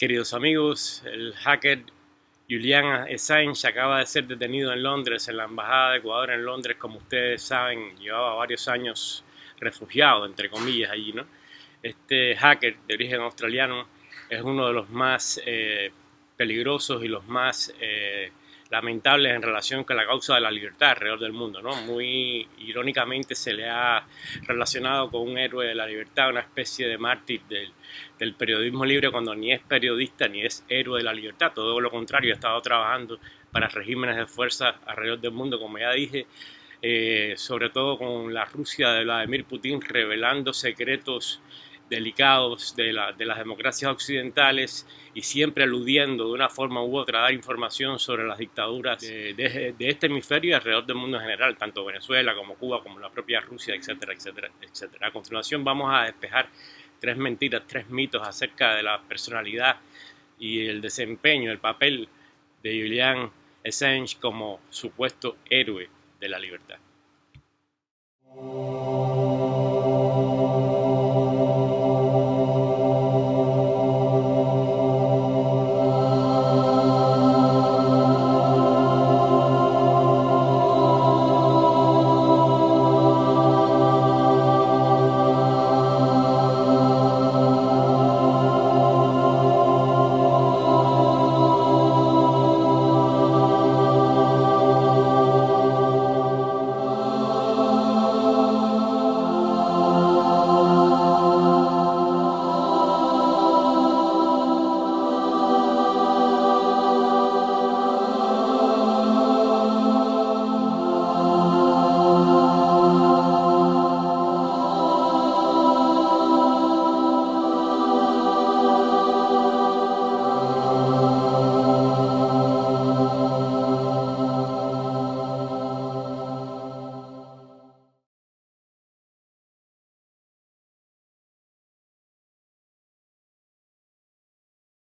Queridos amigos, el hacker Julian Assange acaba de ser detenido en Londres, en la Embajada de Ecuador en Londres, como ustedes saben, llevaba varios años refugiado, entre comillas, allí, ¿no? Este hacker de origen australiano es uno de los más eh, peligrosos y los más eh, lamentables en relación con la causa de la libertad alrededor del mundo. ¿no? Muy irónicamente se le ha relacionado con un héroe de la libertad, una especie de mártir del, del, periodismo libre cuando ni es periodista ni es héroe de la libertad, todo lo contrario, ha estado trabajando para regímenes de fuerza alrededor del mundo, como ya dije, eh, sobre todo con la Rusia de Vladimir Putin revelando secretos delicados de, la, de, las democracias occidentales y siempre aludiendo de una forma u otra a dar información sobre las dictaduras de, de, este hemisferio y alrededor del mundo en general, tanto Venezuela como Cuba, como la propia Rusia, etcétera, etcétera, etcétera. A continuación vamos a despejar tres mentiras, tres mitos acerca de la personalidad y el desempeño, el papel de Julian Assange como supuesto héroe de la libertad.